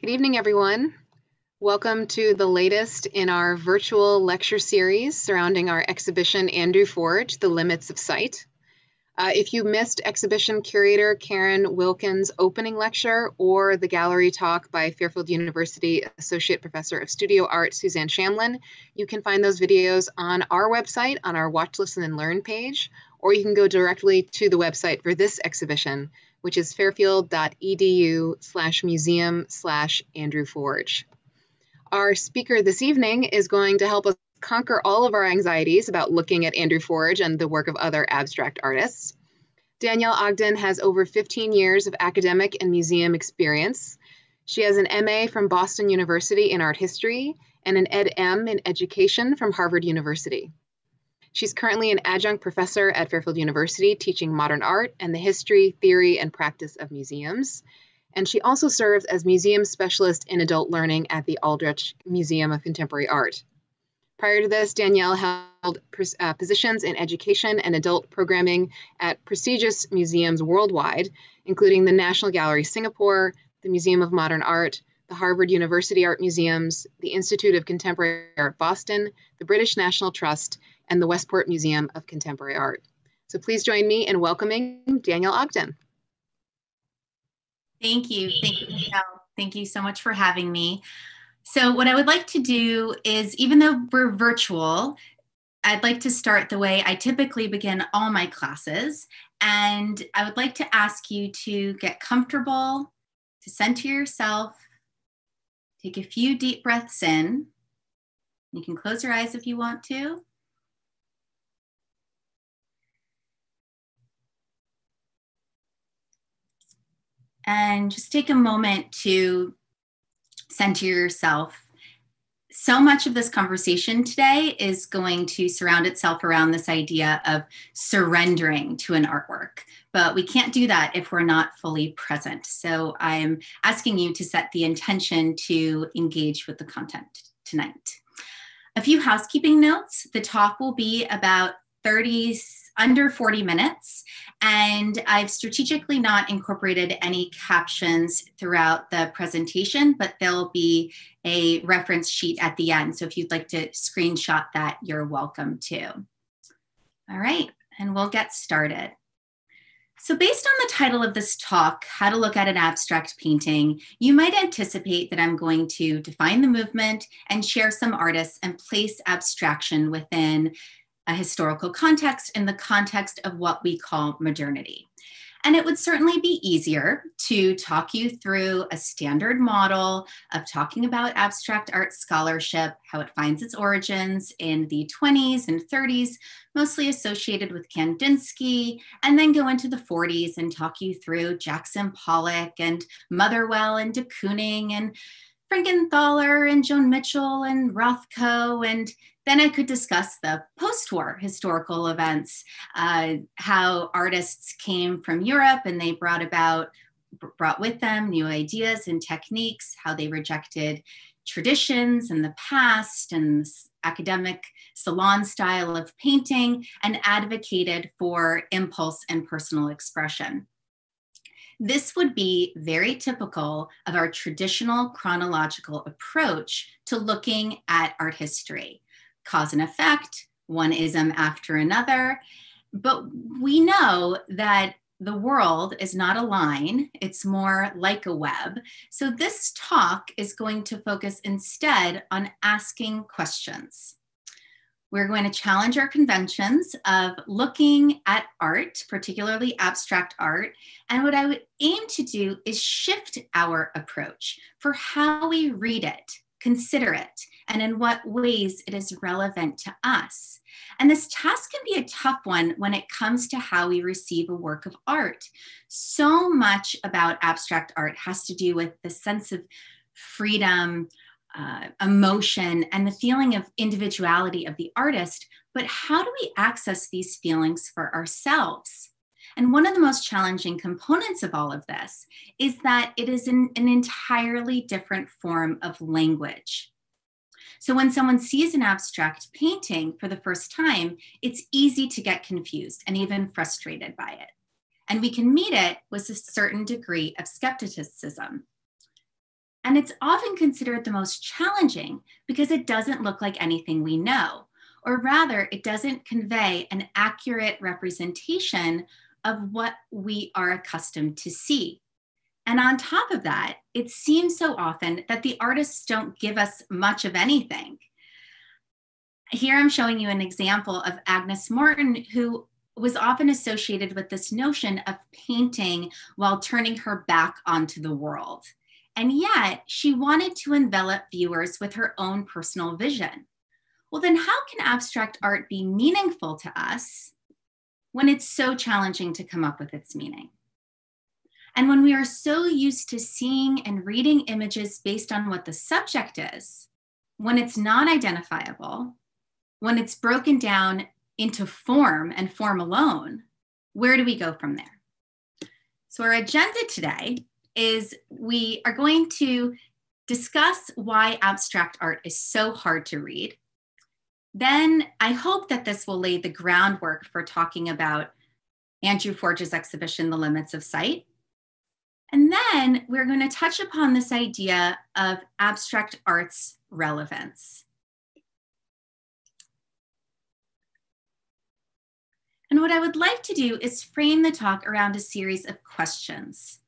Good evening, everyone. Welcome to the latest in our virtual lecture series surrounding our exhibition Andrew Forge, The Limits of Sight. Uh, if you missed exhibition curator Karen Wilkin's opening lecture or the gallery talk by Fairfield University Associate Professor of Studio Art Suzanne Chamlin, you can find those videos on our website on our Watch, Listen, and Learn page, or you can go directly to the website for this exhibition, which is fairfield.edu slash museum slash Andrew Forge. Our speaker this evening is going to help us conquer all of our anxieties about looking at Andrew Forge and the work of other abstract artists. Danielle Ogden has over 15 years of academic and museum experience. She has an MA from Boston University in art history and an Ed M in education from Harvard University. She's currently an adjunct professor at Fairfield University teaching modern art and the history, theory, and practice of museums and she also serves as museum specialist in adult learning at the Aldrich Museum of Contemporary Art. Prior to this, Danielle held uh, positions in education and adult programming at prestigious museums worldwide, including the National Gallery Singapore, the Museum of Modern Art, the Harvard University Art Museums, the Institute of Contemporary Art Boston, the British National Trust, and the Westport Museum of Contemporary Art. So please join me in welcoming Danielle Ogden. Thank you. Thank you, Michelle. Thank you so much for having me. So, what I would like to do is, even though we're virtual, I'd like to start the way I typically begin all my classes. And I would like to ask you to get comfortable, to center yourself, take a few deep breaths in. You can close your eyes if you want to. And just take a moment to center yourself. So much of this conversation today is going to surround itself around this idea of surrendering to an artwork, but we can't do that if we're not fully present. So I'm asking you to set the intention to engage with the content tonight. A few housekeeping notes the talk will be about 30 under 40 minutes. And I've strategically not incorporated any captions throughout the presentation, but there'll be a reference sheet at the end. So if you'd like to screenshot that, you're welcome to. All right, and we'll get started. So, based on the title of this talk, How to Look at an Abstract Painting, you might anticipate that I'm going to define the movement and share some artists and place abstraction within a historical context in the context of what we call modernity. And it would certainly be easier to talk you through a standard model of talking about abstract art scholarship, how it finds its origins in the 20s and 30s, mostly associated with Kandinsky, and then go into the 40s and talk you through Jackson Pollock and Motherwell and de Kooning and Frankenthaler and Joan Mitchell and Rothko and then I could discuss the post war historical events, uh, how artists came from Europe and they brought about, brought with them new ideas and techniques, how they rejected traditions and the past and academic salon style of painting and advocated for impulse and personal expression. This would be very typical of our traditional chronological approach to looking at art history cause and effect, one ism after another. But we know that the world is not a line, it's more like a web. So this talk is going to focus instead on asking questions. We're going to challenge our conventions of looking at art, particularly abstract art. And what I would aim to do is shift our approach for how we read it, consider it, and in what ways it is relevant to us. And this task can be a tough one when it comes to how we receive a work of art. So much about abstract art has to do with the sense of freedom, uh, emotion, and the feeling of individuality of the artist. But how do we access these feelings for ourselves? And one of the most challenging components of all of this is that it is in an entirely different form of language. So when someone sees an abstract painting for the first time, it's easy to get confused and even frustrated by it. And we can meet it with a certain degree of skepticism. And it's often considered the most challenging because it doesn't look like anything we know, or rather, it doesn't convey an accurate representation of what we are accustomed to see. And on top of that, it seems so often that the artists don't give us much of anything. Here I'm showing you an example of Agnes Martin, who was often associated with this notion of painting while turning her back onto the world. And yet, she wanted to envelop viewers with her own personal vision. Well, then, how can abstract art be meaningful to us when it's so challenging to come up with its meaning? And when we are so used to seeing and reading images based on what the subject is, when it's non identifiable, when it's broken down into form and form alone, where do we go from there? So, our agenda today is we are going to discuss why abstract art is so hard to read. Then I hope that this will lay the groundwork for talking about Andrew Forge's exhibition, The Limits of Sight. And then we're going to touch upon this idea of abstract art's relevance. And what I would like to do is frame the talk around a series of questions.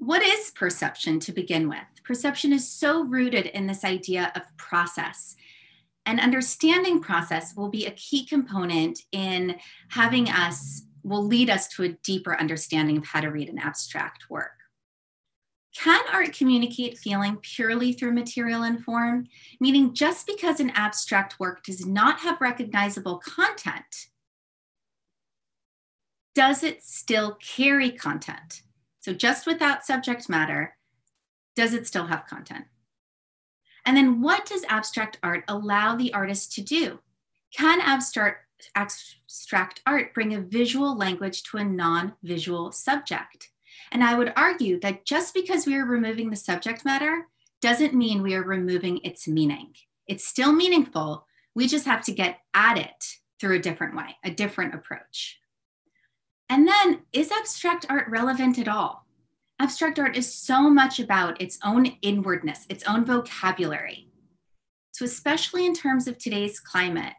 What is perception to begin with? Perception is so rooted in this idea of process. And understanding process will be a key component in having us, will lead us to a deeper understanding of how to read an abstract work. Can art communicate feeling purely through material and form? Meaning, just because an abstract work does not have recognizable content, does it still carry content? So just without subject matter, does it still have content? And then what does abstract art allow the artist to do? Can abstract, abstract art bring a visual language to a non-visual subject? And I would argue that just because we are removing the subject matter doesn't mean we are removing its meaning. It's still meaningful. We just have to get at it through a different way, a different approach. And then, is abstract art relevant at all? Abstract art is so much about its own inwardness, its own vocabulary. So, especially in terms of today's climate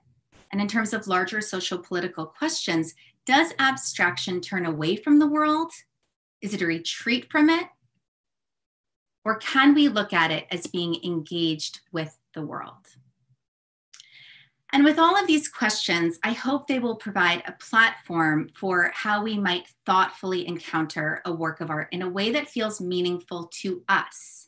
and in terms of larger social political questions, does abstraction turn away from the world? Is it a retreat from it? Or can we look at it as being engaged with the world? And with all of these questions, I hope they will provide a platform for how we might thoughtfully encounter a work of art in a way that feels meaningful to us.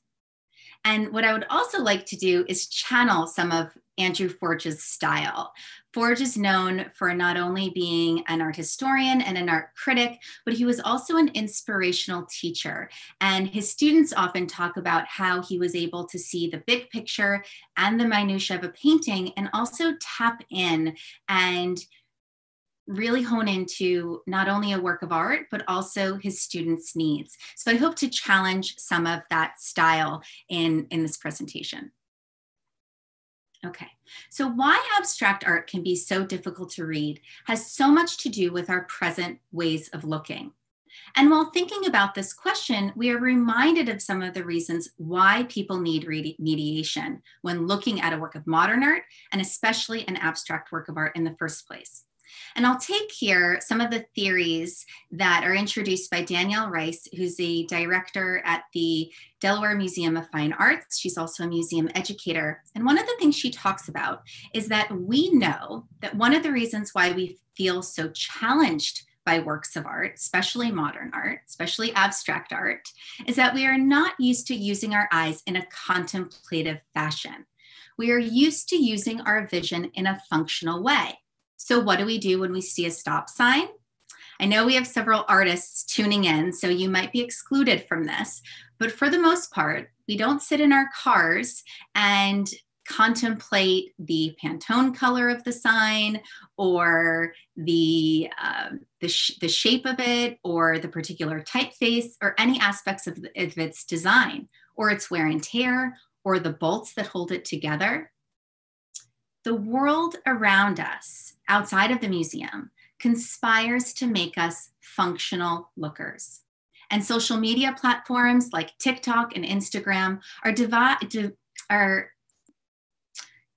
And what I would also like to do is channel some of Andrew Forge's style. Forge is known for not only being an art historian and an art critic, but he was also an inspirational teacher. And his students often talk about how he was able to see the big picture and the minutiae of a painting and also tap in and really hone into not only a work of art, but also his students' needs. So I hope to challenge some of that style in, in this presentation. Okay, so why abstract art can be so difficult to read has so much to do with our present ways of looking. And while thinking about this question, we are reminded of some of the reasons why people need mediation when looking at a work of modern art and especially an abstract work of art in the first place. And I'll take here some of the theories that are introduced by Danielle Rice, who's the director at the Delaware Museum of Fine Arts. She's also a museum educator. And one of the things she talks about is that we know that one of the reasons why we feel so challenged by works of art, especially modern art, especially abstract art, is that we are not used to using our eyes in a contemplative fashion. We are used to using our vision in a functional way. So, what do we do when we see a stop sign? I know we have several artists tuning in, so you might be excluded from this. But for the most part, we don't sit in our cars and contemplate the Pantone color of the sign or the, uh, the, sh- the, shape of it or the particular typeface or any aspects of, the, of its design or its wear and tear or the bolts that hold it together. The world around us, outside of the museum, conspires to make us functional lookers. And social media platforms like TikTok and Instagram are, devi- de- are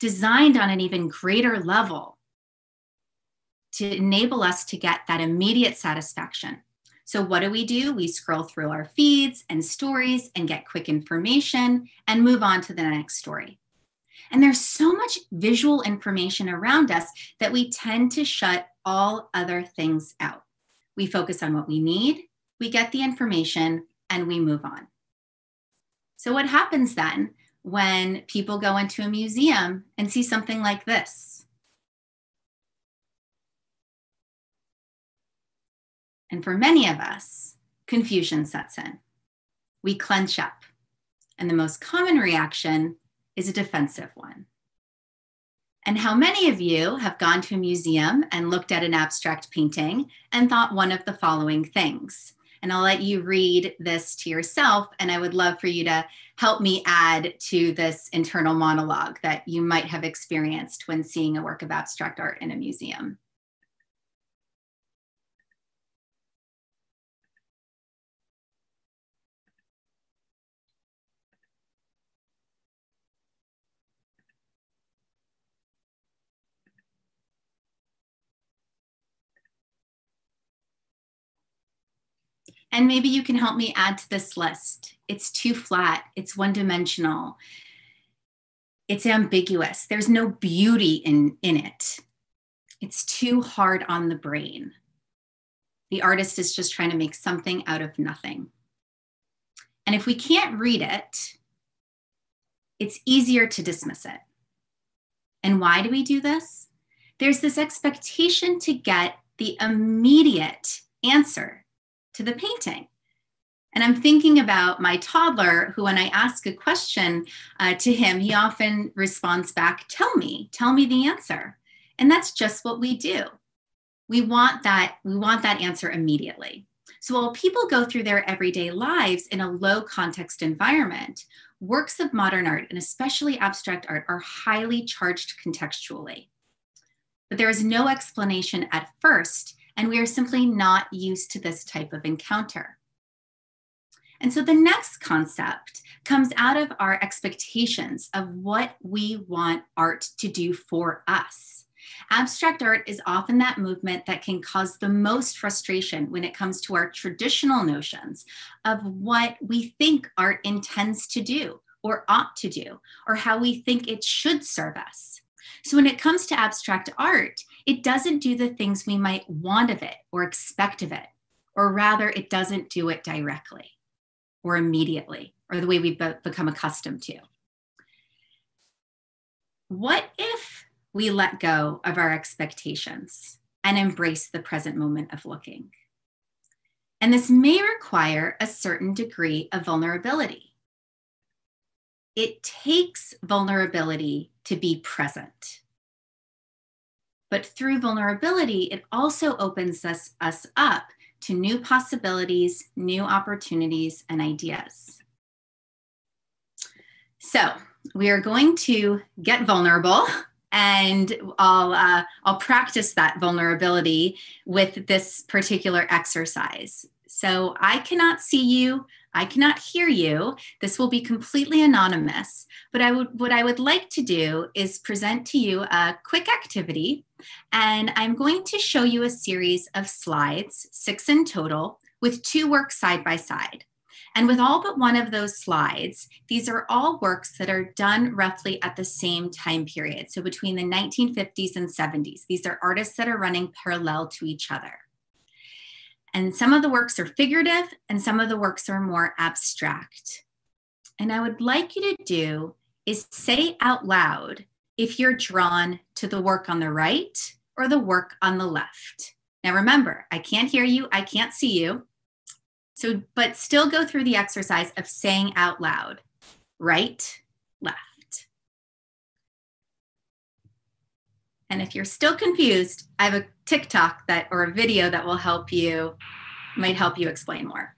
designed on an even greater level to enable us to get that immediate satisfaction. So, what do we do? We scroll through our feeds and stories and get quick information and move on to the next story. And there's so much visual information around us that we tend to shut all other things out. We focus on what we need, we get the information, and we move on. So, what happens then when people go into a museum and see something like this? And for many of us, confusion sets in. We clench up. And the most common reaction is a defensive one. And how many of you have gone to a museum and looked at an abstract painting and thought one of the following things? And I'll let you read this to yourself. And I would love for you to help me add to this internal monologue that you might have experienced when seeing a work of abstract art in a museum. And maybe you can help me add to this list. It's too flat, it's one dimensional, it's ambiguous. There's no beauty in, in it. It's too hard on the brain. The artist is just trying to make something out of nothing. And if we can't read it, it's easier to dismiss it. And why do we do this? There's this expectation to get the immediate answer to the painting. And I'm thinking about my toddler, who, when I ask a question uh, to him, he often responds back, Tell me, tell me the answer. And that's just what we do. We want that, we want that answer immediately. So while people go through their everyday lives in a low context environment, works of modern art, and especially abstract art, are highly charged contextually. But there is no explanation at first and we are simply not used to this type of encounter. And so the next concept comes out of our expectations of what we want art to do for us. Abstract art is often that movement that can cause the most frustration when it comes to our traditional notions of what we think art intends to do or ought to do, or how we think it should serve us. So when it comes to abstract art, it doesn't do the things we might want of it or expect of it, or rather, it doesn't do it directly or immediately or the way we've become accustomed to. What if we let go of our expectations and embrace the present moment of looking? And this may require a certain degree of vulnerability. It takes vulnerability to be present. But through vulnerability, it also opens us, us up to new possibilities, new opportunities, and ideas. So we are going to get vulnerable and I'll, uh, I'll practice that vulnerability with this particular exercise. So I cannot see you. I cannot hear you. This will be completely anonymous, but I would what I would like to do is present to you a quick activity and I'm going to show you a series of slides, 6 in total, with two works side by side. And with all but one of those slides, these are all works that are done roughly at the same time period. So between the 1950s and 70s. These are artists that are running parallel to each other. And some of the works are figurative and some of the works are more abstract. And I would like you to do is say out loud if you're drawn to the work on the right or the work on the left. Now remember, I can't hear you, I can't see you. So, but still go through the exercise of saying out loud right, left. And if you're still confused, I have a TikTok that or a video that will help you, might help you explain more.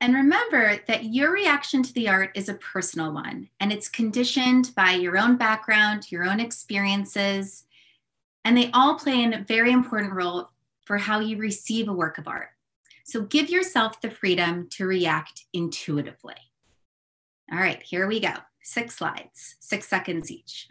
And remember that your reaction to the art is a personal one and it's conditioned by your own background, your own experiences, and they all play a very important role for how you receive a work of art. So give yourself the freedom to react intuitively. All right, here we go. Six slides, six seconds each.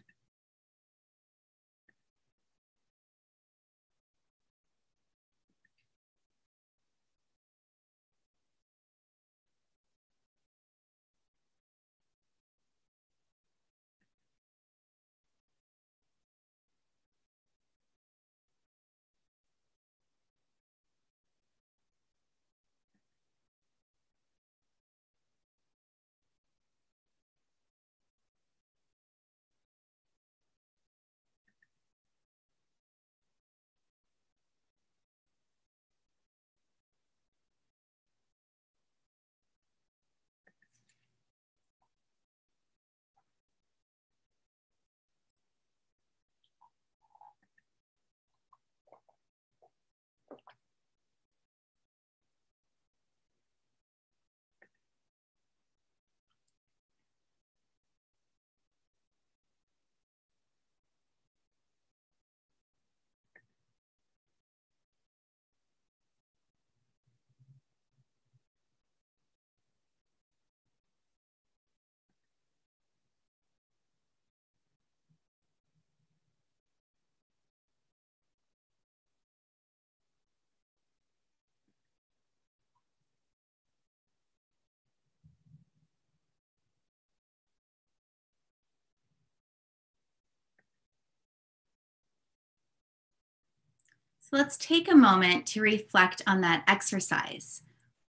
Let's take a moment to reflect on that exercise.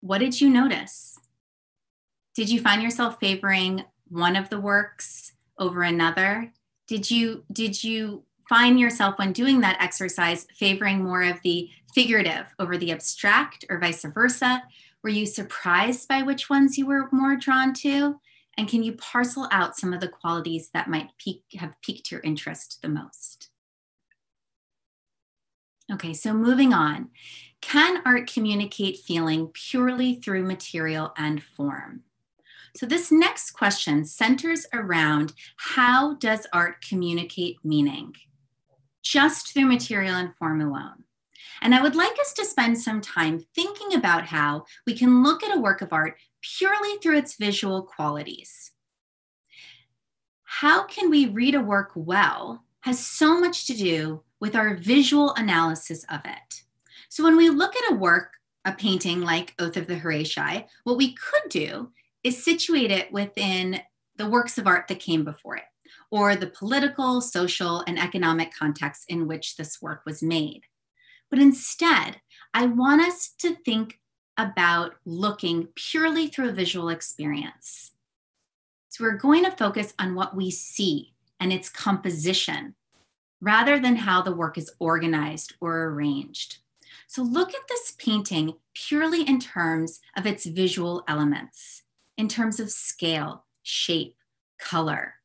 What did you notice? Did you find yourself favoring one of the works over another? Did you did you find yourself when doing that exercise favoring more of the figurative over the abstract or vice versa? Were you surprised by which ones you were more drawn to? And can you parcel out some of the qualities that might peak, have piqued your interest the most? Okay, so moving on. Can art communicate feeling purely through material and form? So this next question centers around how does art communicate meaning? Just through material and form alone. And I would like us to spend some time thinking about how we can look at a work of art purely through its visual qualities. How can we read a work well has so much to do with our visual analysis of it. So when we look at a work, a painting like Oath of the Horatii, what we could do is situate it within the works of art that came before it, or the political, social, and economic context in which this work was made. But instead, I want us to think about looking purely through a visual experience. So we're going to focus on what we see and its composition rather than how the work is organized or arranged. So look at this painting purely in terms of its visual elements, in terms of scale, shape, color.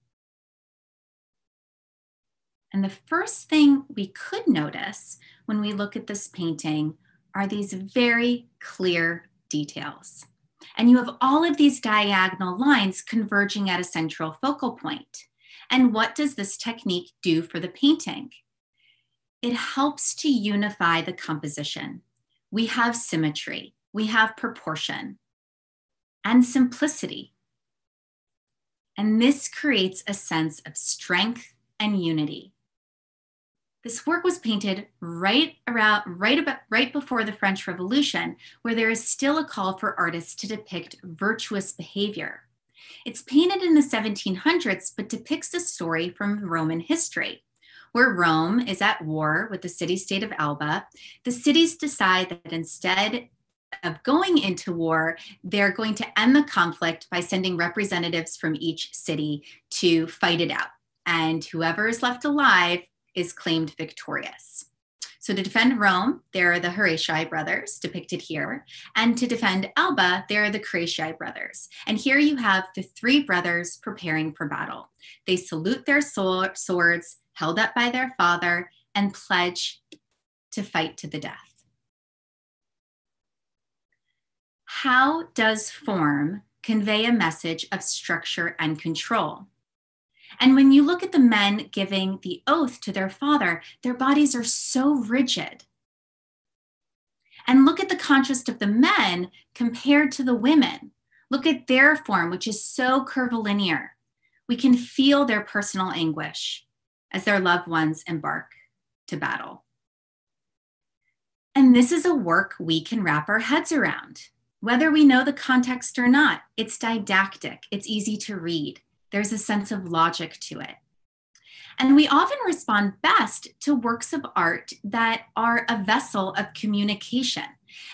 And the first thing we could notice when we look at this painting are these very clear details. And you have all of these diagonal lines converging at a central focal point. And what does this technique do for the painting? It helps to unify the composition. We have symmetry, we have proportion, and simplicity. And this creates a sense of strength and unity. This work was painted right around right about right before the French Revolution, where there is still a call for artists to depict virtuous behavior. It's painted in the 1700s, but depicts a story from Roman history. Where Rome is at war with the city state of Alba, the cities decide that instead of going into war, they're going to end the conflict by sending representatives from each city to fight it out. And whoever is left alive is claimed victorious. So to defend Rome, there are the Horatii brothers depicted here. And to defend Alba, there are the Gracii brothers. And here you have the three brothers preparing for battle. They salute their swords held up by their father and pledge to fight to the death. how does form convey a message of structure and control? And when you look at the men giving the oath to their father, their bodies are so rigid. And look at the contrast of the men compared to the women. Look at their form, which is so curvilinear. We can feel their personal anguish as their loved ones embark to battle. And this is a work we can wrap our heads around. Whether we know the context or not, it's didactic, it's easy to read, there's a sense of logic to it. And we often respond best to works of art that are a vessel of communication.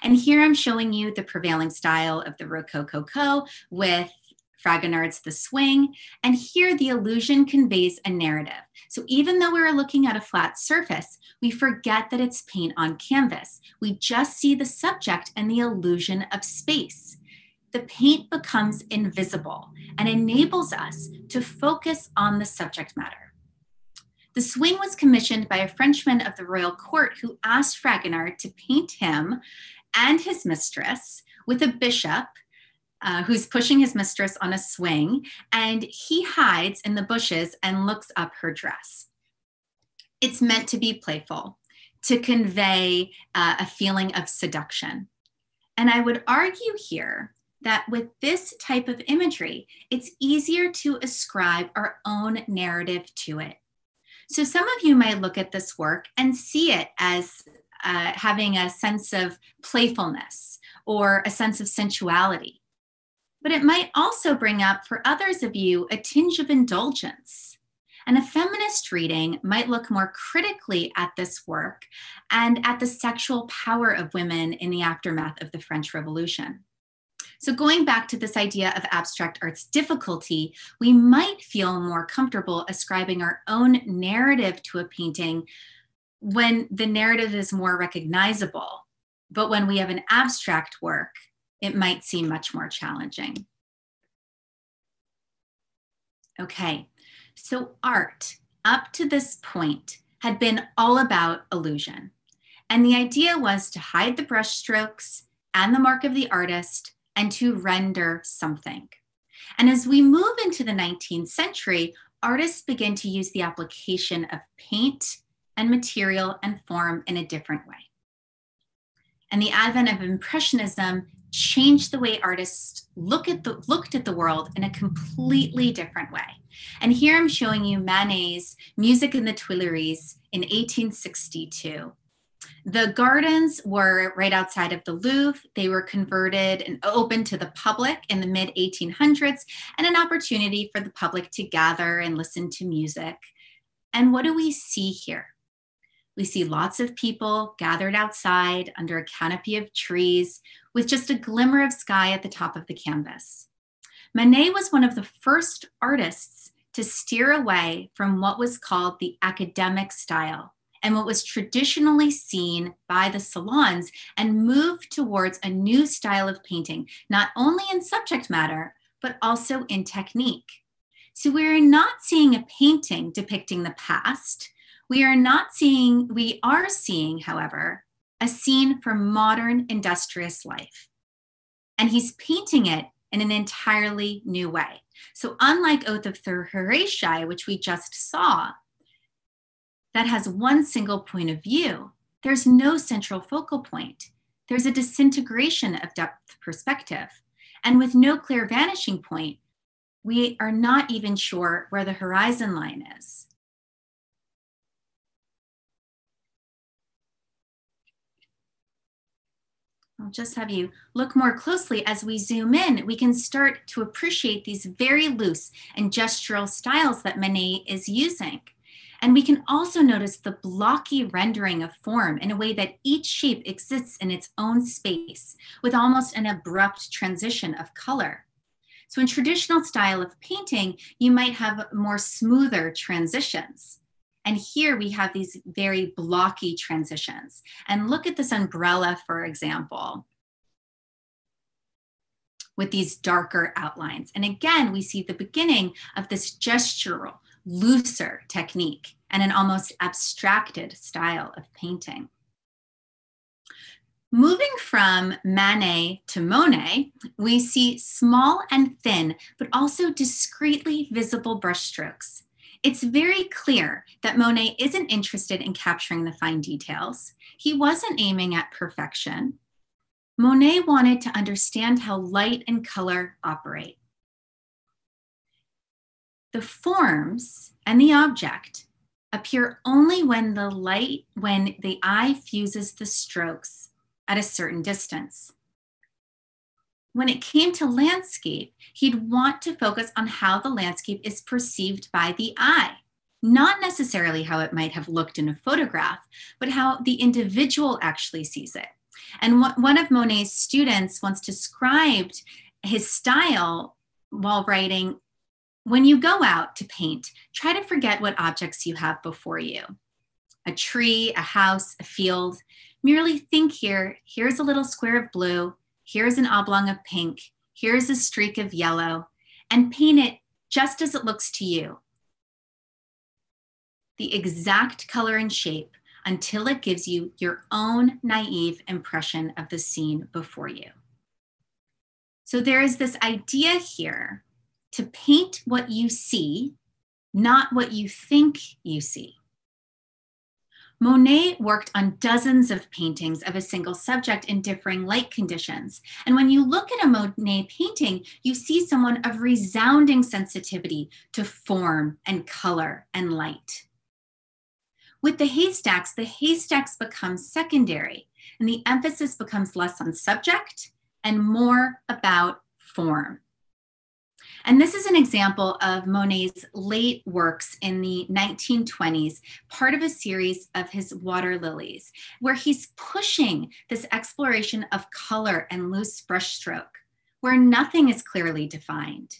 And here I'm showing you the prevailing style of the Rococo with Fragonard's The Swing. And here the illusion conveys a narrative. So even though we're looking at a flat surface, we forget that it's paint on canvas. We just see the subject and the illusion of space. The paint becomes invisible and enables us to focus on the subject matter. The swing was commissioned by a Frenchman of the royal court who asked Fragonard to paint him and his mistress with a bishop uh, who's pushing his mistress on a swing, and he hides in the bushes and looks up her dress. It's meant to be playful, to convey uh, a feeling of seduction. And I would argue here that with this type of imagery, it's easier to ascribe our own narrative to it. So some of you might look at this work and see it as uh, having a sense of playfulness or a sense of sensuality. But it might also bring up for others of you a tinge of indulgence. And a feminist reading might look more critically at this work and at the sexual power of women in the aftermath of the French Revolution. So, going back to this idea of abstract art's difficulty, we might feel more comfortable ascribing our own narrative to a painting when the narrative is more recognizable. But when we have an abstract work, it might seem much more challenging. Okay, so art up to this point had been all about illusion. And the idea was to hide the brushstrokes and the mark of the artist and to render something. And as we move into the 19th century, artists begin to use the application of paint and material and form in a different way. And the advent of Impressionism changed the way artists look at the, looked at the world in a completely different way. And here I'm showing you Manet's Music in the Tuileries in 1862. The gardens were right outside of the Louvre. They were converted and open to the public in the mid 1800s, and an opportunity for the public to gather and listen to music. And what do we see here? We see lots of people gathered outside under a canopy of trees with just a glimmer of sky at the top of the canvas. Manet was one of the first artists to steer away from what was called the academic style and what was traditionally seen by the salons and moved towards a new style of painting, not only in subject matter, but also in technique. So we're not seeing a painting depicting the past. We are not seeing, we are seeing, however, a scene from modern industrious life. And he's painting it in an entirely new way. So, unlike Oath of the Horatii, which we just saw, that has one single point of view. There's no central focal point. There's a disintegration of depth perspective. And with no clear vanishing point, we are not even sure where the horizon line is. I'll just have you look more closely as we zoom in. We can start to appreciate these very loose and gestural styles that Manet is using. And we can also notice the blocky rendering of form in a way that each shape exists in its own space with almost an abrupt transition of color. So in traditional style of painting, you might have more smoother transitions. And here we have these very blocky transitions. And look at this umbrella, for example, with these darker outlines. And again, we see the beginning of this gestural looser technique and an almost abstracted style of painting. Moving from Manet to Monet, we see small and thin, but also discreetly visible brushstrokes. It's very clear that Monet isn't interested in capturing the fine details. He wasn't aiming at perfection. Monet wanted to understand how light and color operate. The forms and the object appear only when the light, when the eye fuses the strokes at a certain distance. When it came to landscape, he'd want to focus on how the landscape is perceived by the eye, not necessarily how it might have looked in a photograph, but how the individual actually sees it. And one of Monet's students once described his style while writing when you go out to paint, try to forget what objects you have before you a tree, a house, a field. Merely think here here's a little square of blue, here's an oblong of pink, here's a streak of yellow, and paint it just as it looks to you. The exact color and shape until it gives you your own naive impression of the scene before you. So there is this idea here to paint what you see, not what you think you see. Monet worked on dozens of paintings of a single subject in differing light conditions. And when you look at a Monet painting, you see someone of resounding sensitivity to form and color and light. With the haystacks, the haystacks become secondary, and the emphasis becomes less on subject and more about form. And this is an example of Monet's late works in the 1920s, part of a series of his water lilies, where he's pushing this exploration of color and loose brushstroke, where nothing is clearly defined.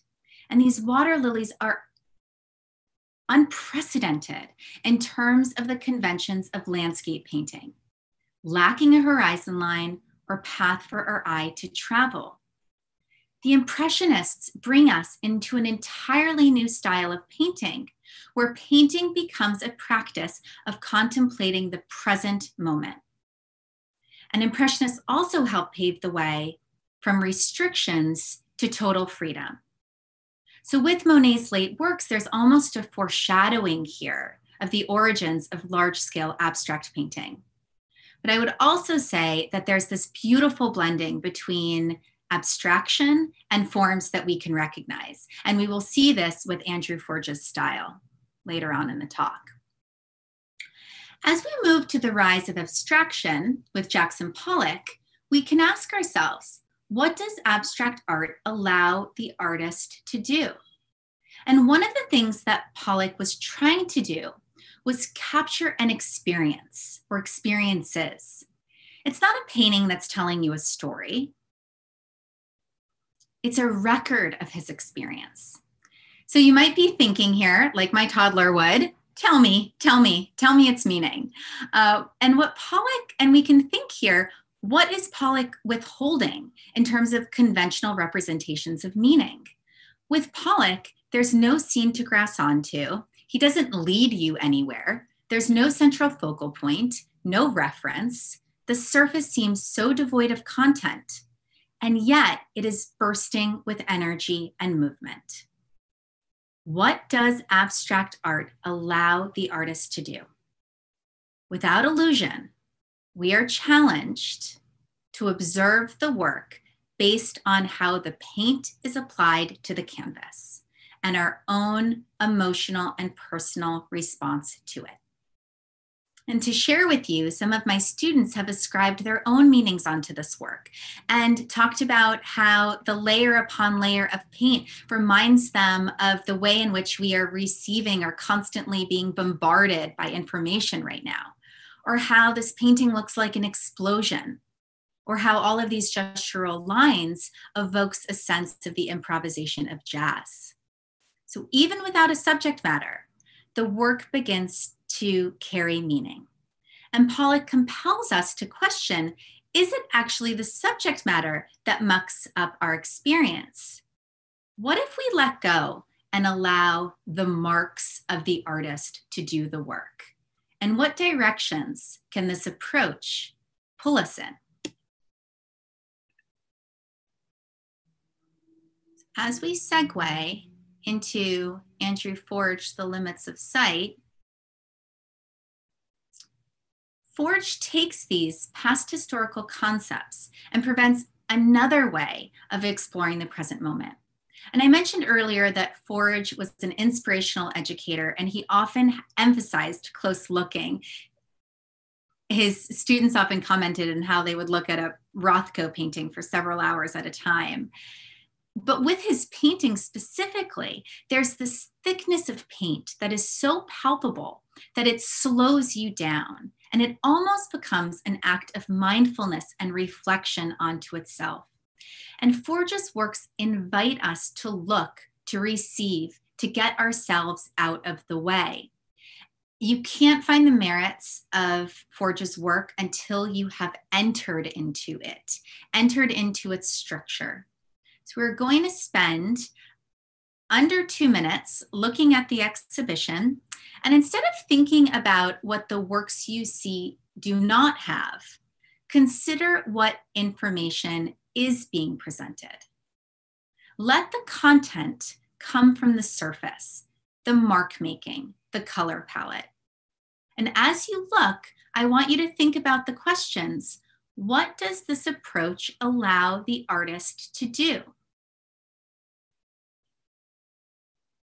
And these water lilies are unprecedented in terms of the conventions of landscape painting, lacking a horizon line or path for our eye to travel the Impressionists bring us into an entirely new style of painting, where painting becomes a practice of contemplating the present moment. And Impressionists also help pave the way from restrictions to total freedom. So, with Monet's late works, there's almost a foreshadowing here of the origins of large scale abstract painting. But I would also say that there's this beautiful blending between abstraction and forms that we can recognize. And we will see this with Andrew Forge's style later on in the talk. As we move to the rise of abstraction with Jackson Pollock, we can ask ourselves, what does abstract art allow the artist to do? And one of the things that Pollock was trying to do was capture an experience or experiences. It's not a painting that's telling you a story. It's a record of his experience. So you might be thinking here, like my toddler would, tell me, tell me, tell me its meaning. Uh, and what Pollock, and we can think here, what is Pollock withholding in terms of conventional representations of meaning? With Pollock, there's no scene to grasp onto. He doesn't lead you anywhere. There's no central focal point, no reference. The surface seems so devoid of content and yet it is bursting with energy and movement. What does abstract art allow the artist to do? Without illusion, we are challenged to observe the work based on how the paint is applied to the canvas and our own emotional and personal response to it and to share with you, some of my students have ascribed their own meanings onto this work and talked about how the layer upon layer of paint reminds them of the way in which we are receiving or constantly being bombarded by information right now, or how this painting looks like an explosion, or how all of these gestural lines evokes a sense of the improvisation of jazz. So even without a subject matter, the work begins to carry meaning. And Pollock compels us to question is it actually the subject matter that mucks up our experience? What if we let go and allow the marks of the artist to do the work? And what directions can this approach pull us in? As we segue into Andrew Forge, The Limits of Sight, Forge takes these past historical concepts and prevents another way of exploring the present moment. And I mentioned earlier that Forge was an inspirational educator and he often emphasized close looking. His students often commented on how they would look at a Rothko painting for several hours at a time. But with his painting specifically, there's this thickness of paint that is so palpable that it slows you down and it almost becomes an act of mindfulness and reflection onto itself. And Forge's works invite us to look, to receive, to get ourselves out of the way. You can't find the merits of Forge's work until you have entered into it, entered into its structure. So we're going to spend under two minutes looking at the exhibition. And instead of thinking about what the works you see do not have, consider what information is being presented. Let the content come from the surface, the mark making, the color palette. And as you look, I want you to think about the questions. What does this approach allow the artist to do?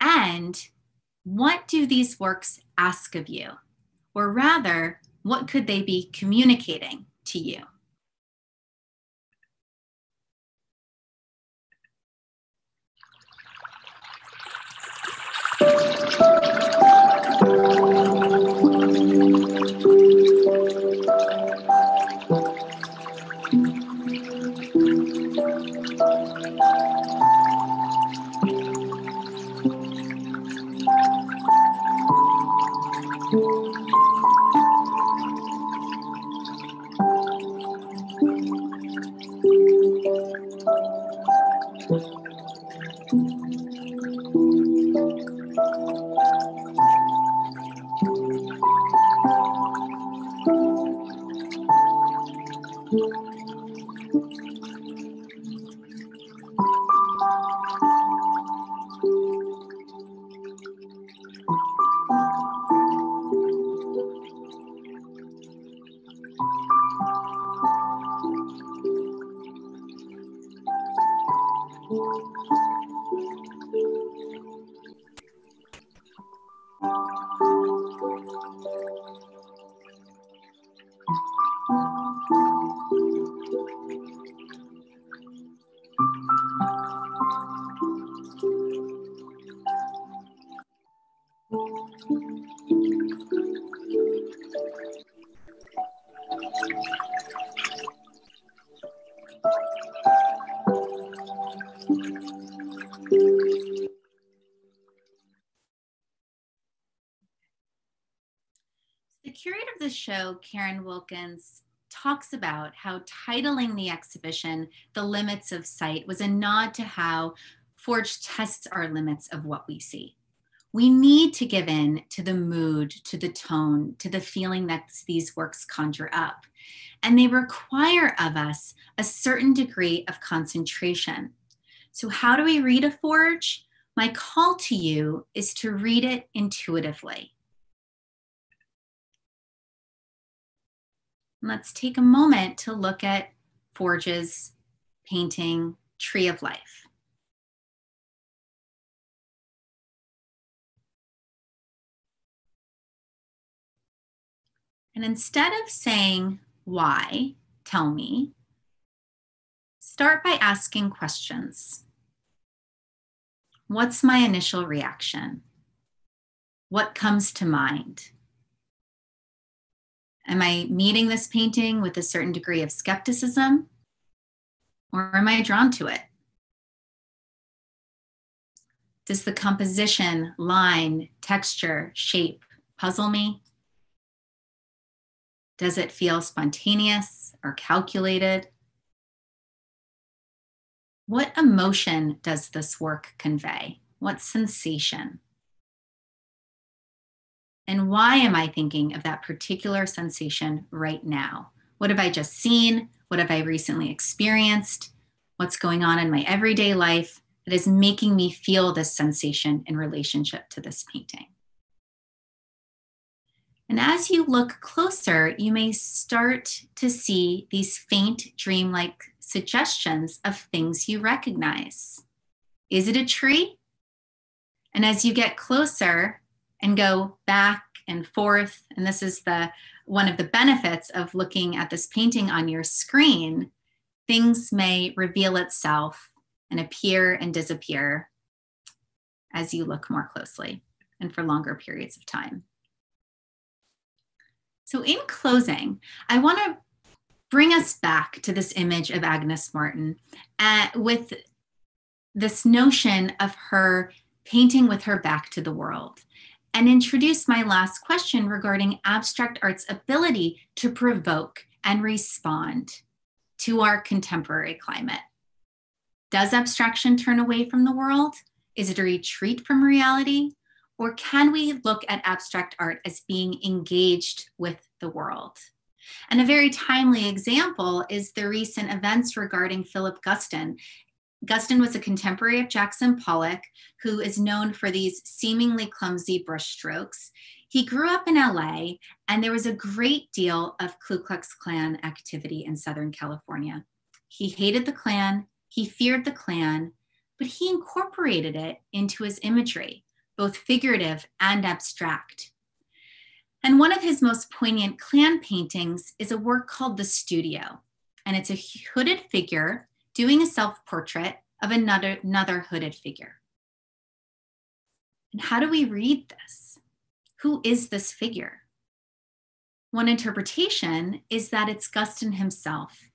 And what do these works ask of you? Or rather, what could they be communicating to you? Show, Karen Wilkins talks about how titling the exhibition The Limits of Sight was a nod to how Forge tests our limits of what we see. We need to give in to the mood, to the tone, to the feeling that these works conjure up. And they require of us a certain degree of concentration. So, how do we read a Forge? My call to you is to read it intuitively. Let's take a moment to look at Forge's painting Tree of Life. And instead of saying, why, tell me, start by asking questions. What's my initial reaction? What comes to mind? Am I meeting this painting with a certain degree of skepticism? Or am I drawn to it? Does the composition, line, texture, shape puzzle me? Does it feel spontaneous or calculated? What emotion does this work convey? What sensation? And why am I thinking of that particular sensation right now? What have I just seen? What have I recently experienced? What's going on in my everyday life that is making me feel this sensation in relationship to this painting. And as you look closer, you may start to see these faint dreamlike suggestions of things you recognize. Is it a tree? And as you get closer and go back and forth, and this is the one of the benefits of looking at this painting on your screen, things may reveal itself and appear and disappear as you look more closely and for longer periods of time. So, in closing, I want to bring us back to this image of Agnes Martin uh, with this notion of her painting with her back to the world and introduce my last question regarding abstract art's ability to provoke and respond to our contemporary climate. Does abstraction turn away from the world? Is it a retreat from reality? Or can we look at abstract art as being engaged with the world? And a very timely example is the recent events regarding Philip Guston. Guston was a contemporary of Jackson Pollock, who is known for these seemingly clumsy brushstrokes. He grew up in LA, and there was a great deal of Ku Klux Klan activity in Southern California. He hated the Klan, he feared the Klan, but he incorporated it into his imagery both figurative and abstract. And one of his most poignant Klan paintings is a work called The Studio. And it's a hooded figure doing a self portrait of another, another hooded figure. And how do we read this? Who is this figure? One interpretation is that it's Guston himself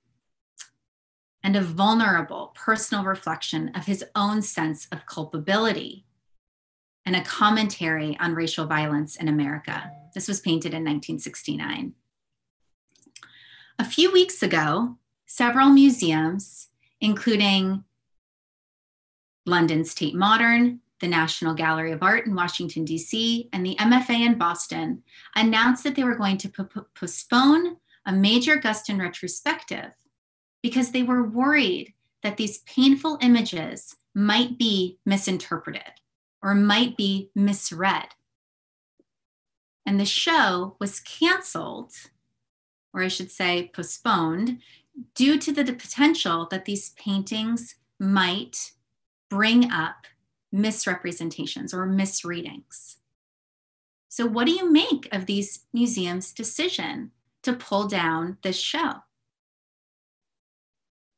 and a vulnerable personal reflection of his own sense of culpability and a commentary on racial violence in America. This was painted in 1969. A few weeks ago, several museums, including London's Tate Modern, the National Gallery of Art in Washington, D.C., and the MFA in Boston, announced that they were going to postpone a major Guston retrospective because they were worried that these painful images might be misinterpreted or might be misread. And the show was canceled, or I should say postponed, due to the potential that these paintings might bring up misrepresentations or misreadings. So, what do you make of these museums' decision to pull down this show?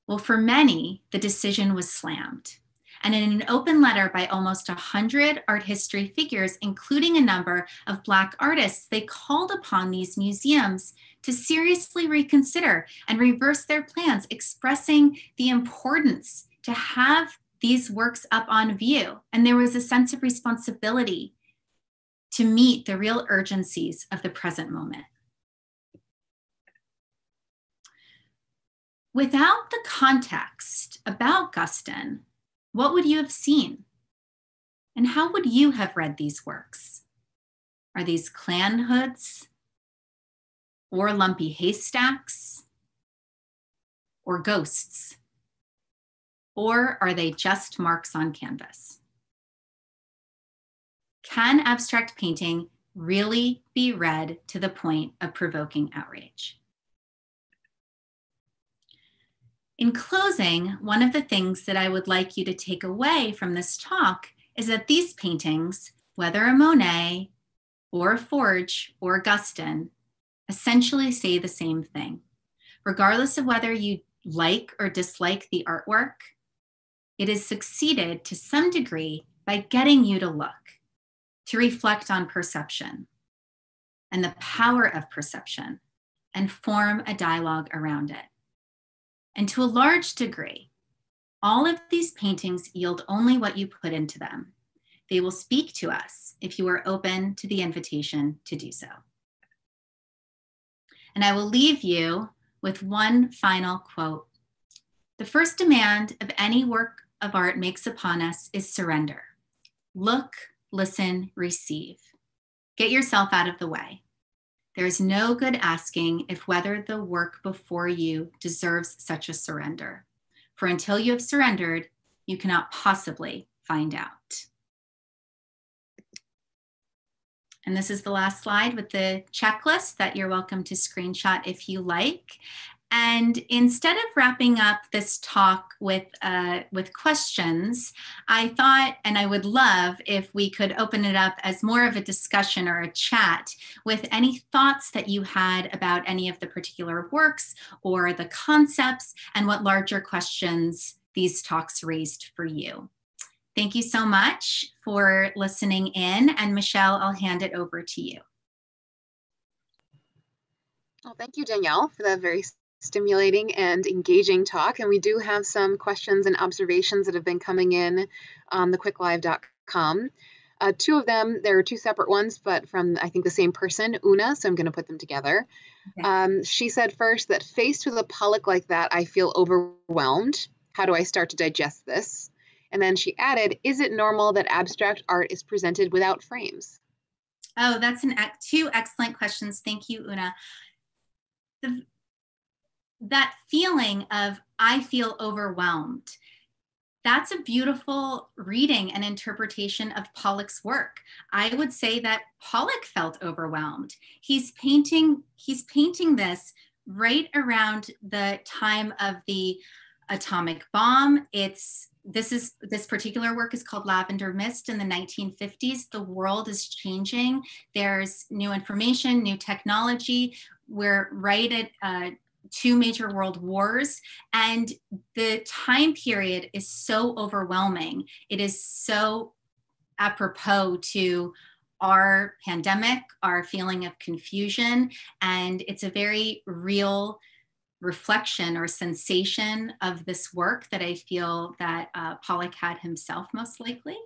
Well, for many, the decision was slammed. And in an open letter by almost 100 art history figures, including a number of Black artists, they called upon these museums to seriously reconsider and reverse their plans, expressing the importance to have these works up on view. And there was a sense of responsibility to meet the real urgencies of the present moment. Without the context about Guston, what would you have seen? And how would you have read these works? Are these Klan hoods? Or lumpy haystacks? Or ghosts? Or are they just marks on canvas? Can abstract painting really be read to the point of provoking outrage? In closing, one of the things that I would like you to take away from this talk is that these paintings, whether a Monet or a Forge or Guston, essentially say the same thing. Regardless of whether you like or dislike the artwork, it has succeeded to some degree by getting you to look, to reflect on perception and the power of perception, and form a dialogue around it. And to a large degree, all of these paintings yield only what you put into them. They will speak to us if you are open to the invitation to do so. And I will leave you with one final quote. The first demand of any work of art makes upon us is surrender. Look, listen, receive. Get yourself out of the way. There is no good asking if whether the work before you deserves such a surrender. For until you have surrendered, you cannot possibly find out. And this is the last slide with the checklist that you're welcome to screenshot if you like. And instead of wrapping up this talk with, uh, with questions, I thought, and I would love if we could open it up as more of a discussion or a chat with any thoughts that you had about any of the particular works or the concepts and what larger questions these talks raised for you. Thank you so much for listening in. And Michelle, I'll hand it over to you. Well, thank you, Danielle, for that very stimulating and engaging talk. And we do have some questions and observations that have been coming in on thequicklive.com. Uh, two of them, there are two separate ones, but from I think the same person, Una. So I'm going to put them together. Okay. Um, she said first that faced with a Pollock like that, I feel overwhelmed. How do I start to digest this? And then she added, Is it normal that abstract art is presented without frames? Oh, that's an two excellent questions. Thank you, Una. The, that feeling of I feel overwhelmed. That's a beautiful reading and interpretation of Pollock's work. I would say that Pollock felt overwhelmed. He's painting, he's painting this right around the time of the atomic bomb. It's this is this particular work is called lavender mist in the 1950s the world is changing there's new information new technology we're right at uh, two major world wars and the time period is so overwhelming it is so apropos to our pandemic our feeling of confusion and it's a very real reflection or sensation of this work that I feel that uh, Pollock had himself most likely,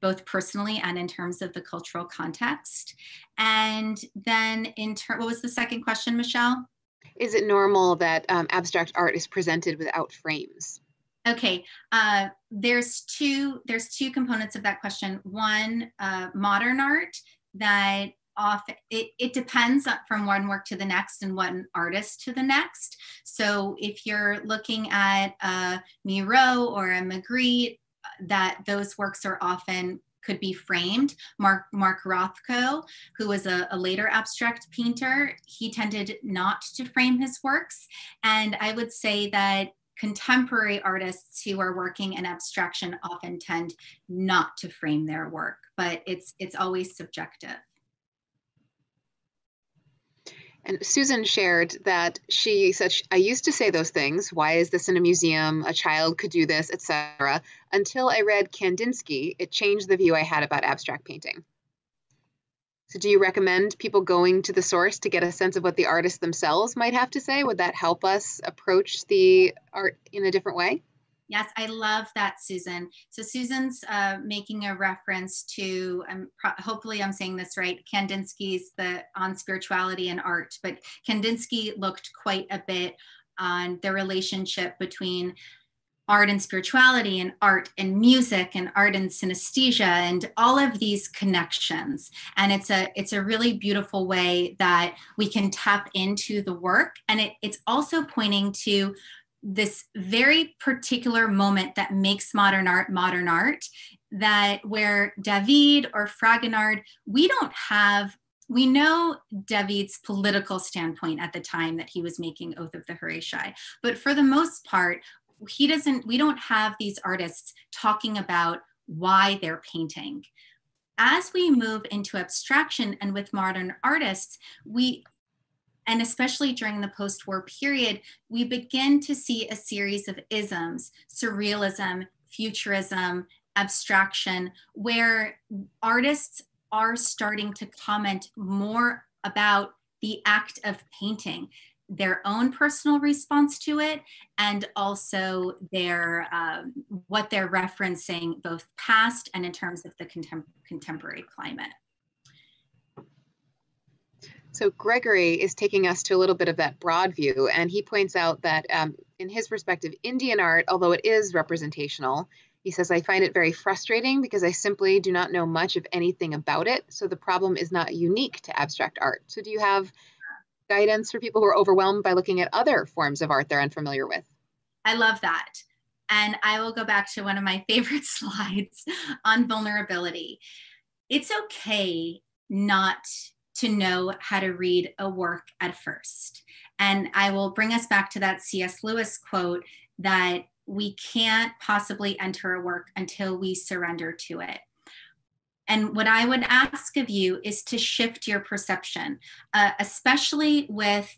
both personally and in terms of the cultural context. And then in turn, what was the second question, Michelle? Is it normal that um, abstract art is presented without frames? Okay, uh, there's two there's two components of that question. One, uh, modern art that off it, it depends from one work to the next and one artist to the next so if you're looking at a miro or a magritte that those works are often could be framed. Mark, Mark Rothko, who was a, a, later abstract painter, he tended not to frame his works. And I would say that contemporary artists who are working in abstraction often tend not to frame their work, but it's, it's always subjective. And Susan shared that she said, I used to say those things. Why is this in a museum? A child could do this, etc. Until I read Kandinsky, it changed the view I had about abstract painting. So, do you recommend people going to the source to get a sense of what the artists themselves might have to say? Would that help us approach the art in a different way? Yes, I love that, Susan. So Susan's uh, making a reference to, um, hopefully I'm saying this right, Kandinsky's the on spirituality and art, but Kandinsky looked quite a bit on the relationship between art and spirituality and art and music and art and synesthesia and all of these connections and it's a it's a really beautiful way that we can tap into the work and it, it's also pointing to this very particular moment that makes modern art modern art that where david or fragonard we don't have we know david's political standpoint at the time that he was making oath of the horatii but for the most part he doesn't we don't have these artists talking about why they're painting. As we move into abstraction and with modern artists we and especially during the post war period, we begin to see a series of isms, surrealism, futurism, abstraction, where artists are starting to comment more about the act of painting their own personal response to it and also their um, what they're referencing both past and in terms of the contem- contemporary climate so Gregory is taking us to a little bit of that broad view, and he points out that um, in his perspective, Indian art, although it is representational, he says, I find it very frustrating because I simply do not know much of anything about it. So the problem is not unique to abstract art. So do you have guidance for people who are overwhelmed by looking at other forms of art they're unfamiliar with? I love that. And I will go back to one of my favorite slides on vulnerability. It's okay not to know how to read a work at first. And I will bring us back to that C.S. Lewis quote that we can't possibly enter a work until we surrender to it. And what I would ask of you is to shift your perception, uh, especially with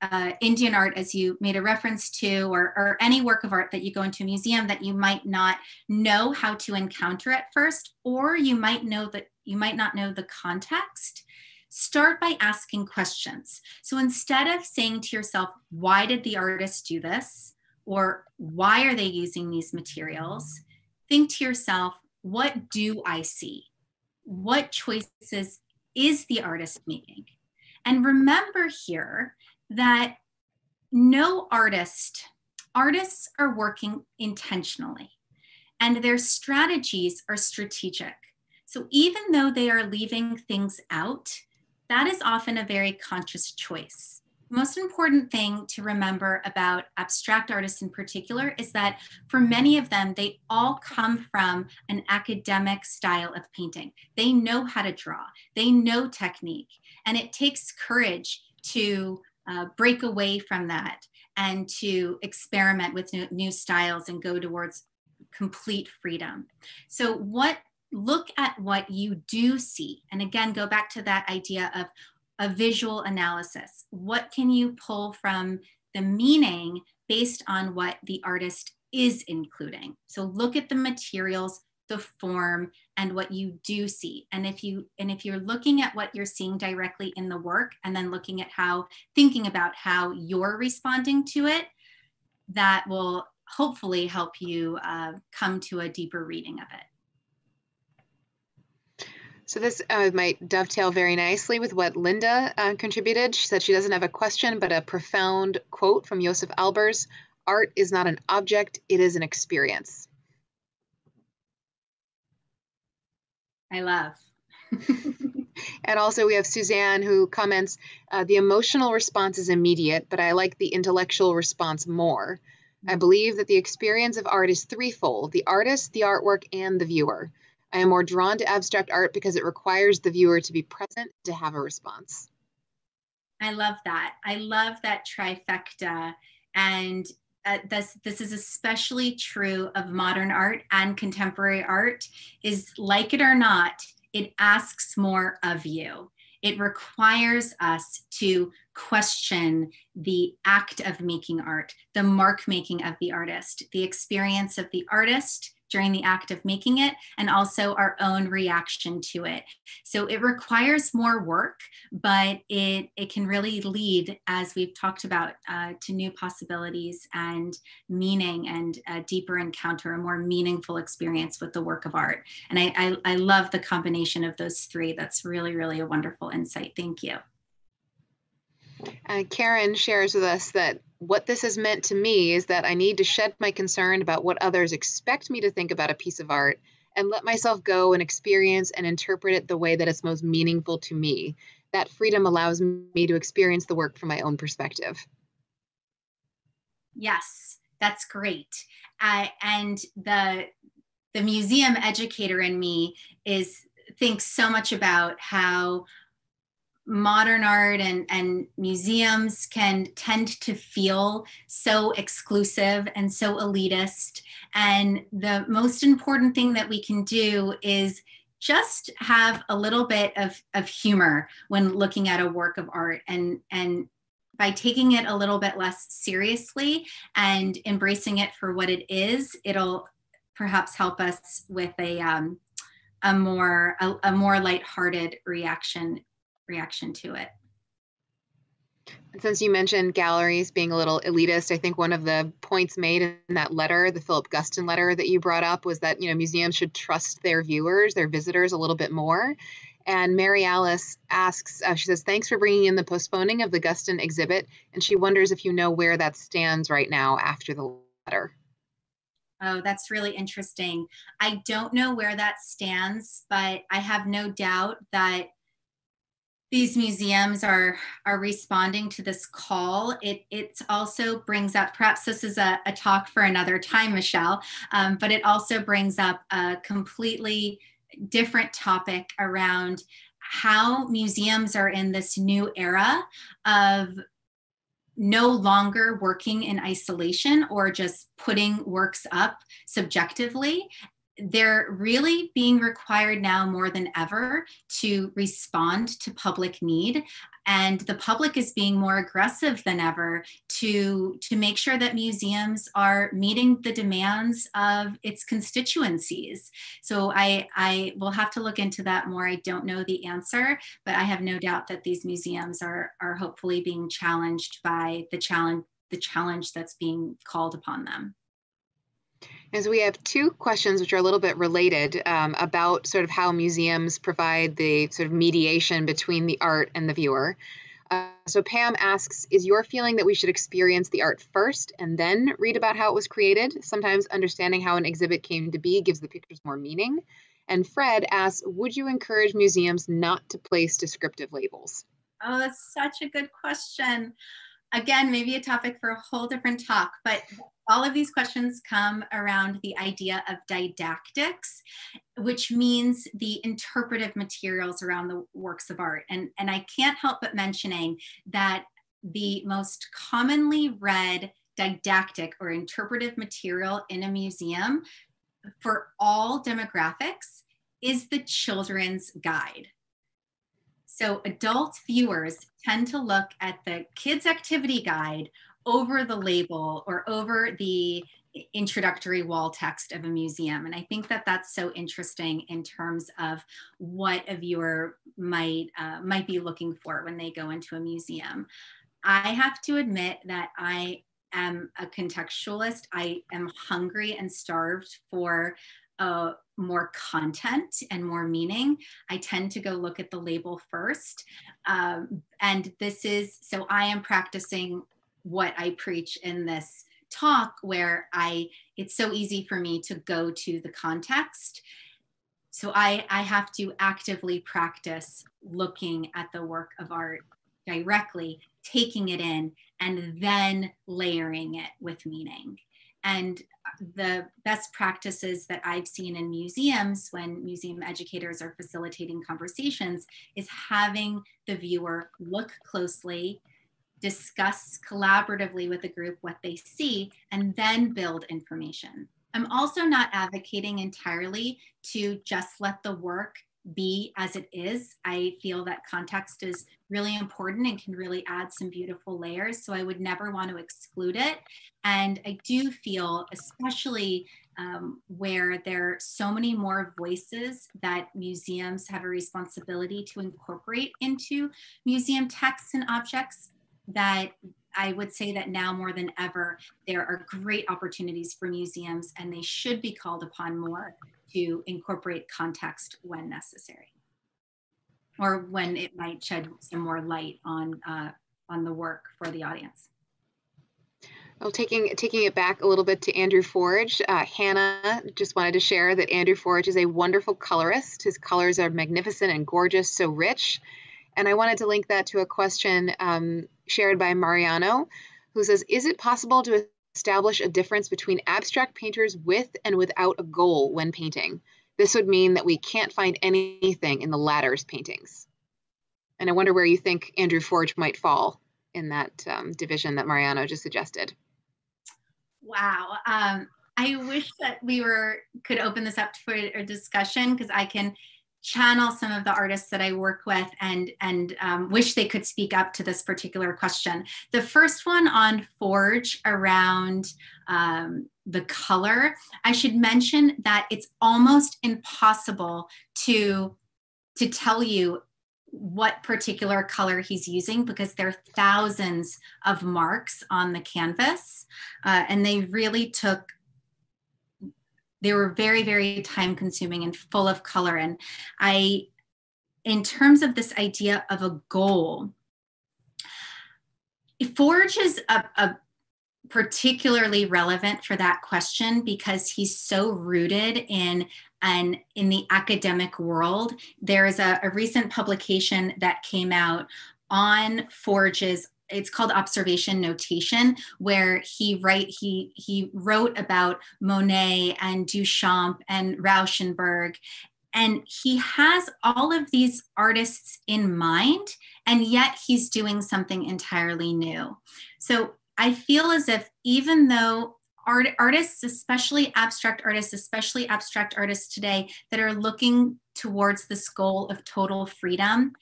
uh, Indian art, as you made a reference to, or, or any work of art that you go into a museum that you might not know how to encounter at first, or you might know that you might not know the context. Start by asking questions. So instead of saying to yourself, why did the artist do this? Or why are they using these materials? Think to yourself, what do I see? what choices is the artist making? And remember here that no artist, artists are working intentionally and their strategies are strategic. So even though they are leaving things out, that is often a very conscious choice most important thing to remember about abstract artists in particular is that for many of them, they all come from an academic style of painting. They know how to draw, they know technique, and it takes courage to uh, break away from that and to experiment with new, new styles and go towards complete freedom. So, what look at what you do see. And again, go back to that idea of a visual analysis. What can you pull from the meaning based on what the artist is including? So look at the materials, the form, and what you do see. And if you and if you're looking at what you're seeing directly in the work and then looking at how thinking about how you're responding to it, that will hopefully help you uh, come to a deeper reading of it. So this uh, might dovetail very nicely with what Linda uh, contributed. She said she doesn't have a question, but a profound quote from Josef Albers, art is not an object, it is an experience. I love. and also we have Suzanne who comments, uh, the emotional response is immediate, but I like the intellectual response more. I mm. believe that the experience of art is threefold, the artist, the artwork, and the viewer. I am more drawn to abstract art because it requires the viewer to be present to have a response. I love that. I love that trifecta. And uh, this this is especially true of modern art and contemporary art is like it or not it asks more of you it requires us to question the act of making art the mark making of the artist the experience of the artist during the act of making it and also our own reaction to it. So it requires more work, but it, it can really lead, as we've talked about, uh, to new possibilities and meaning and a deeper encounter, a more meaningful experience with the work of art. And I, I, I love the combination of those three. That's really, really a wonderful insight. Thank you. Uh, Karen shares with us that what this has meant to me is that I need to shed my concern about what others expect me to think about a piece of art and let myself go and experience and interpret it the way that it's most meaningful to me. That freedom allows me to experience the work from my own perspective. Yes, that's great. Uh, and the the museum educator in me is thinks so much about how modern art and, and museums can tend to feel so exclusive and so elitist. And the most important thing that we can do is just have a little bit of, of humor when looking at a work of art and, and by taking it a little bit less seriously and embracing it for what it is, it'll perhaps help us with a, um, a more a, a more lighthearted reaction reaction to it. Since you mentioned galleries being a little elitist, I think one of the points made in that letter, the Philip Guston letter that you brought up, was that you know museums should trust their viewers, their visitors, a little bit more. And Mary Alice asks, uh, she says, "Thanks for bringing in the postponing of the Guston exhibit," and she wonders if you know where that stands right now after the letter. Oh, that's really interesting. I don't know where that stands, but I have no doubt that these museums are are responding to this call. It it also brings up perhaps this is a, a talk for another time michelle um, but it also brings up a completely different topic around how museums are in this new era of no longer working in isolation or just putting works up subjectively they're really being required now more than ever to respond to public need. And the public is being more aggressive than ever to to make sure that museums are meeting the demands of its constituencies. So i i will have to look into that more. I don't know the answer but i have no doubt that these museums are are hopefully being challenged by the challenge the challenge that's being called upon them as we have two questions which are a little bit related um, about sort of how museums provide the sort of mediation between the art and the viewer. Uh, so Pam asks, is your feeling that we should experience the art first and then read about how it was created? Sometimes understanding how an exhibit came to be gives the pictures more meaning. And Fred asks, would you encourage museums not to place descriptive labels? Oh, that's such a good question again, maybe a topic for a whole different talk, but all of these questions come around the idea of didactics, which means the interpretive materials around the works of art. And, and I can't help but mentioning that the most commonly read didactic or interpretive material in a museum for all demographics is the children's guide. So adult viewers tend to look at the kids activity guide over the label or over the introductory wall text of a museum. And i think that that's so interesting in terms of what a viewer might uh, might be looking for when they go into a museum. I have to admit that i am a contextualist. I am hungry and starved for uh, more content and more meaning, I tend to go look at the label first. Um, and this is so I am practicing what I preach in this talk where I it's so easy for me to go to the context. So I, I have to actively practice looking at the work of art directly, taking it in, and then layering it with meaning. And the best practices that I've seen in museums when museum educators are facilitating conversations is having the viewer look closely, discuss collaboratively with the group what they see, and then build information. I'm also not advocating entirely to just let the work be as it is. I feel that context is really important and can really add some beautiful layers. So I would never want to exclude it. And I do feel, especially um, where there are so many more voices that museums have a responsibility to incorporate into museum texts and objects, that I would say that now more than ever, there are great opportunities for museums and they should be called upon more to incorporate context when necessary or when it might shed some more light on uh, on the work for the audience. Well, taking taking it back a little bit to Andrew Forge, uh, Hannah just wanted to share that Andrew Forge is a wonderful colorist. His colors are magnificent and gorgeous, so rich. And I wanted to link that to a question um, shared by Mariano, who says, "Is it possible to establish a difference between abstract painters with and without a goal when painting. This would mean that we can't find anything in the latter's paintings. And I wonder where you think Andrew Forge might fall in that um, division that Mariano just suggested. Wow. Um, I wish that we were could open this up for a discussion because I can channel some of the artists that I work with and and um, wish they could speak up to this particular question. The first one on Forge around um, the color, I should mention that it's almost impossible to to tell you what particular color he's using because there are thousands of marks on the canvas uh, and they really took they were very very time consuming and full of color and i in terms of this idea of a goal forge is a, a particularly relevant for that question because he's so rooted in and in the academic world. There is a, a recent publication that came out on Forge's it's called observation notation where he write he he wrote about monet and duchamp and rauschenberg. And he has all of these artists in mind and yet he's doing something entirely new. So i feel as if even though art, artists especially abstract artists especially abstract artists today that are looking towards this goal of total freedom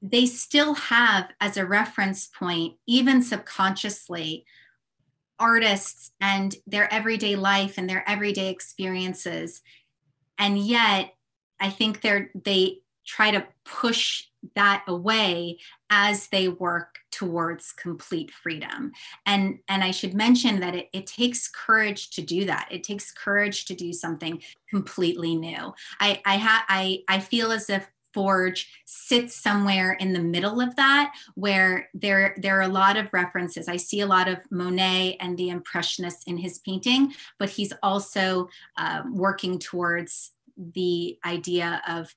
they still have as a reference point even subconsciously artists and their everyday life and their everyday experiences. And yet I think they're they try to push that away as they work towards complete freedom. And and i should mention that it, it takes courage to do that. It takes courage to do something completely new. I i ha, i i feel as if forge sits somewhere in the middle of that where there there are a lot of references i see a lot of monet and the impressionists in his painting but he's also uh, working towards the idea of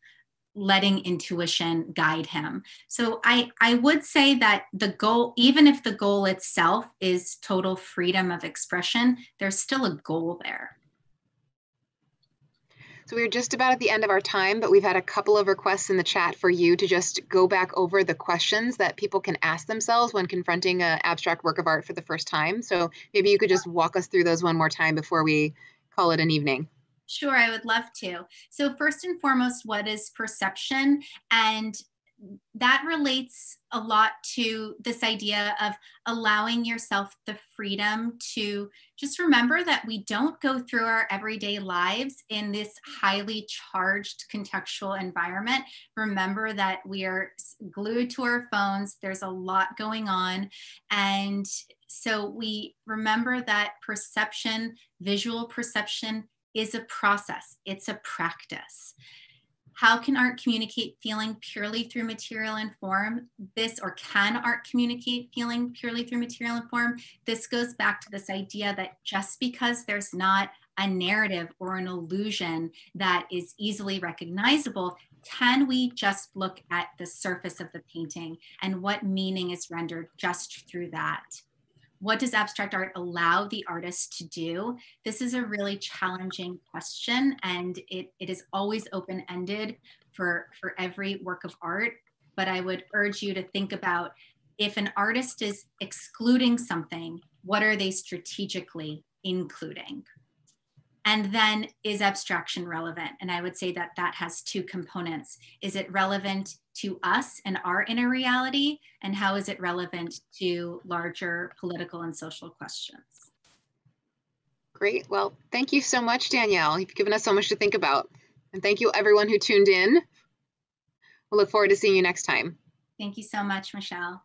letting intuition guide him. So I I would say that the goal even if the goal itself is total freedom of expression, there's still a goal there. So we're just about at the end of our time, but we've had a couple of requests in the chat for you to just go back over the questions that people can ask themselves when confronting an abstract work of art for the first time. So maybe you could just walk us through those one more time before we call it an evening. Sure, I would love to. So, first and foremost, what is perception? And that relates a lot to this idea of allowing yourself the freedom to just remember that we don't go through our everyday lives in this highly charged contextual environment. Remember that we are glued to our phones, there's a lot going on. And so we remember that perception, visual perception, is a process, it's a practice. How can art communicate feeling purely through material and form? This, or can art communicate feeling purely through material and form? This goes back to this idea that just because there's not a narrative or an illusion that is easily recognizable, can we just look at the surface of the painting and what meaning is rendered just through that? What does abstract art allow the artist to do? This is a really challenging question and it, it is always open-ended for, for every work of art. But I would urge you to think about if an artist is excluding something, what are they strategically including? And then is abstraction relevant? And I would say that that has two components. Is it relevant to us and our inner reality? And how is it relevant to larger political and social questions? Great. Well, thank you so much, Danielle. You've given us so much to think about. And thank you, everyone who tuned in. We'll look forward to seeing you next time. Thank you so much, Michelle.